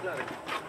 Atlantic.